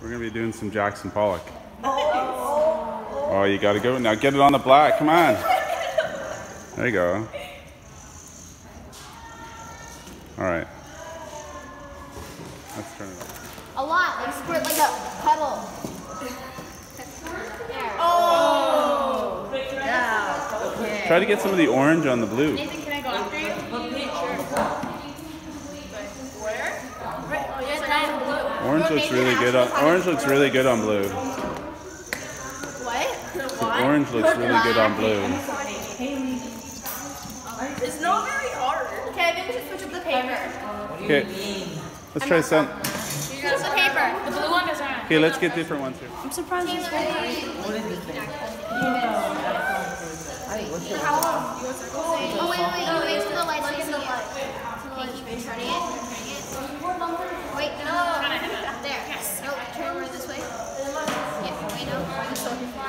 We're gonna be doing some Jackson Pollock. Oh, you gotta go now. Get it on the black. Come on. There you go. All right. Let's turn it off. A lot, like squirt like a puddle. Oh, yeah. Okay. Try to get some of the orange on the blue. Nathan, can I go after you? Where? Right, oh, yes, I have blue. Orange looks really good on orange looks really good on blue. What? Orange looks really good on blue. It's not very hard. Okay, maybe we should switch up the paper. Okay. Let's try some. Switch the paper. The blue one is on. Okay, let's get different ones here. I'm surprised it's Oh, wait, wait, wait, you wait till the lights face the light. Okay, keep turning it, turning it. Wait, no. There. Yes. No, turn over this way. Yeah, wait, no. This way. Here's the tail. Think it's- Do you think